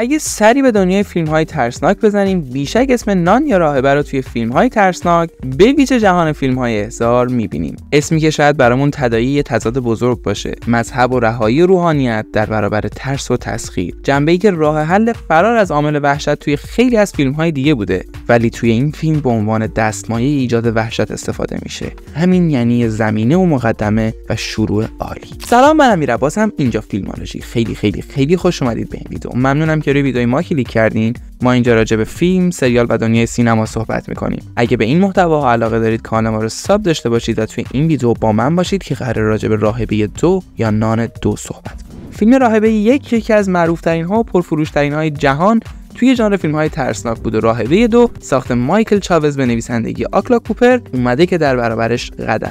اگه سری به دنیای فیلم های ترسناک بزنیم بیشک اسم نان یا راهبه رو توی فیلم های ترسناک به ویژه جهان فیلم های احزار می‌بینیم. اسمی که شاید برامون تدایی تضاد بزرگ باشه مذهب و رهایی روحانیت در برابر ترس و تسخیر. جنبه ای که راه حل فرار از عامل وحشت توی خیلی از فیلم های دیگه بوده ولی توی این فیلم به عنوان دستمایه ایجاد وحشت استفاده میشه. همین یعنی زمینه و مقدمه و شروع عالی. سلام من امیر هم اینجا فیلمولوژی خیلی خیلی خیلی خوش اومدید به این ویدیو. ممنونم که روی ویدیوی ما کلیک کردین ما اینجا راجع به فیلم، سریال و دنیای سینما صحبت می‌کنیم. اگه به این محتوا علاقه دارید کانال ما رو ساب داشته باشید و توی این ویدیو با من باشید که قرار راجع به راهبه دو یا نان دو صحبت کنیم. فیلم راهبه یک یکی از معروف ترین ها و پرفروش ترین های جهان توی ژانر فیلم های ترسناک بود و راهبه دو ساخت مایکل چاوز به نویسندگی آکلا کوپر اومده که در برابرش کنه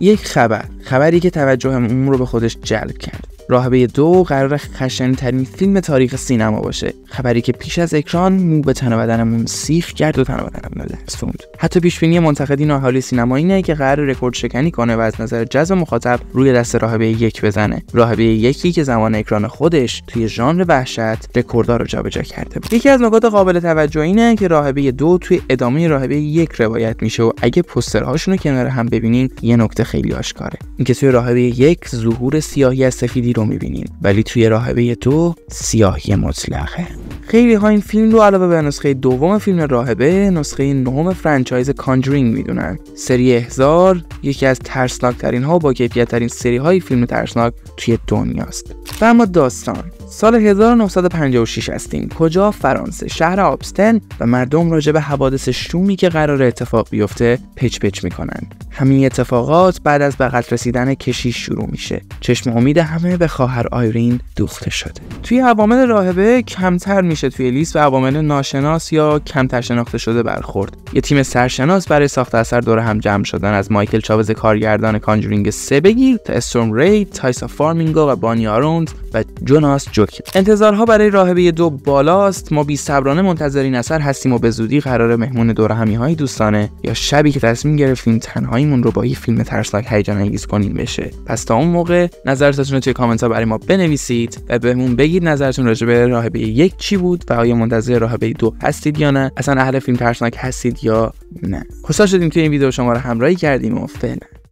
یک خبر خبری که توجه رو به خودش جلب کرد راهبه دو قراره خشنترین فیلم تاریخ سینما باشه. خبری که پیش از اکران مو به تن بدنمون سیخ کرد و تن بدنمون لرزوند حتی پیش بینی منتقدین حالی سینما اینه که قراره رکورد شکنی کنه و از نظر جذب مخاطب روی دست راهبه یک بزنه. راهبه یکی که زمان اکران خودش توی ژانر وحشت رکوردها رو جابجا کرده یکی از نکات قابل توجه اینه که راهبه دو توی ادامه راهبه یک روایت میشه و اگه پوسترهاشون رو کنار هم ببینین یه نکته خیلی آشکاره. اینکه توی راهبه یک ظهور سیاهی از سفیدی رو می‌بینین ولی توی راهبه دو سیاهی مطلقه. خیلی ها این فیلم رو علاوه به نسخه دوم فیلم راهبه نسخه نهم franchise Conjuring می‌دونن. سری احضار یکی از ترسناک ترین ها و با کیفیت ترین سری های فیلم ترسناک توی دنیاست. و اما داستان. سال 1956 هستیم. کجا؟ فرانسه. شهر آبستن و مردم راجع به حوادث شومی که قراره اتفاق بیفته پچ پچ می‌کنن. همین اتفاقات بعد از به رسیدن کشیش شروع میشه. چشم امید همه به خواهر آیرین دوخته شده. توی عوامل راهبه کمتر میشه توی لیست و عوامل ناشناس یا کمتر شناخته شده برخورد. یه تیم سرشناس برای ساخت اثر دور هم جمع شدن. از مایکل چاوز کارگردان Conjuring 3 بگیر تا استورم رید تایسا فارمیگا و بانی آرونز و جوناس جوکی انتظارها برای راهبه دو بالاست. ما بی صبرانه منتظر این اثر هستیم و به زودی قراره مهمون دور همی دوستانه یا شبی که تصمیم گرفتیم تنهاییمون رو با یه فیلم ترسناک هیجان انگیز کنیم بشه. پس تا اون موقع نظرتون رو توی کامنت ها برای ما بنویسید و بهمون بگید نظرتون راجع به راهبه یک چی بود و آیا منتظر راهبه دو هستید یا نه. اصلا اهل فیلم ترسناک هستید یا نه. خوشحال شدیم توی این ویدیو شما رو همراهی کردیم و فعلا.